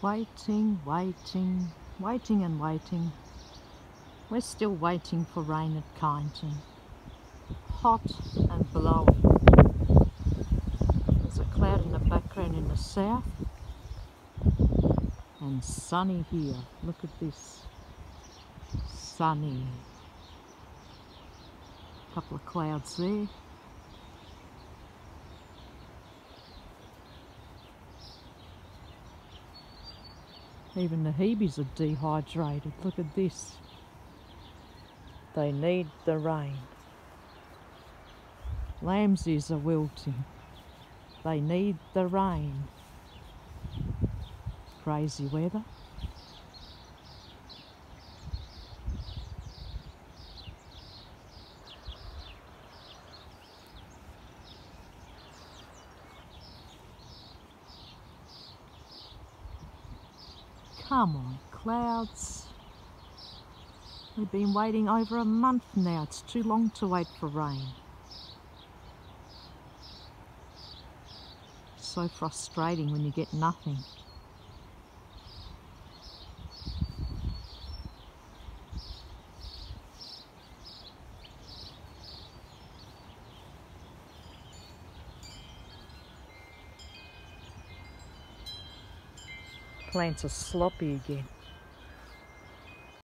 Waiting, waiting, waiting and waiting. We're still waiting for rain at Kyneton. Hot and blowing. There's a cloud in the background in the south. And sunny here. Look at this. Sunny. A couple of clouds there. Even the Hebes are dehydrated. Look at this. They need the rain. Lambsies are wilting. They need the rain. Crazy weather. Come on, clouds. We've been waiting over a month now. It's too long to wait for rain. So frustrating when you get nothing. Plants are sloppy again.